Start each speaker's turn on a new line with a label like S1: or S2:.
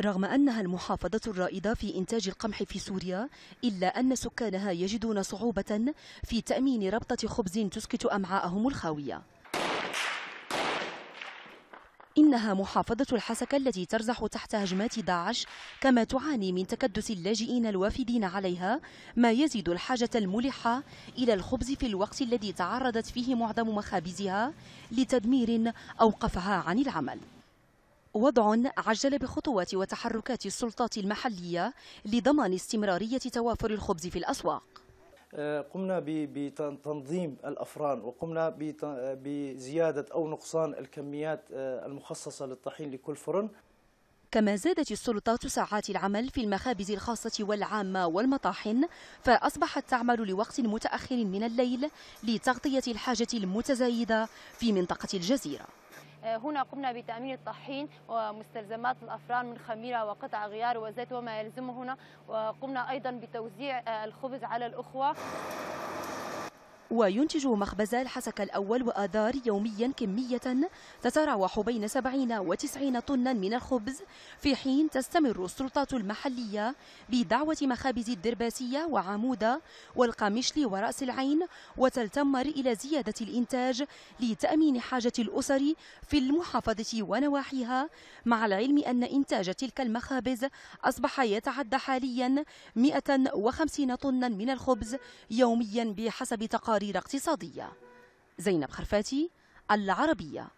S1: رغم أنها المحافظة الرائدة في إنتاج القمح في سوريا إلا أن سكانها يجدون صعوبة في تأمين ربطة خبز تسكت أمعاءهم الخاوية. إنها محافظة الحسكة التي ترزح تحت هجمات داعش كما تعاني من تكدس اللاجئين الوافدين عليها ما يزيد الحاجة الملحة إلى الخبز في الوقت الذي تعرضت فيه معظم مخابزها لتدمير أوقفها عن العمل. وضع عجل بخطوات وتحركات السلطات المحلية لضمان استمرارية توافر الخبز في الأسواق.
S2: قمنا بتنظيم الأفران وقمنا بزيادة أو نقصان الكميات المخصصة للطحين لكل فرن.
S1: كما زادت السلطات ساعات العمل في المخابز الخاصة والعامة والمطاحن فأصبحت تعمل لوقت متأخر من الليل لتغطية الحاجة المتزايدة في منطقة الجزيرة.
S3: هنا قمنا بتأمين الطحين ومستلزمات الأفران من خميرة وقطع غيار وزيت وما يلزمه هنا. وقمنا أيضا بتوزيع الخبز على الأخوة.
S1: وينتج مخبزا الحسك الأول وآذار يوميا كمية تتراوح بين 70 و 90 طنا من الخبز في حين تستمر السلطات المحلية بدعوة مخابز الدرباسية وعمودة والقامشلي ورأس العين وتلتمر إلى زيادة الإنتاج لتأمين حاجة الأسر في المحافظة ونواحيها مع العلم أن إنتاج تلك المخابز أصبح يتعدى حاليا 150 طنا من الخبز يوميا بحسب تقارير اقتصادية زينب خرفاتي العربية.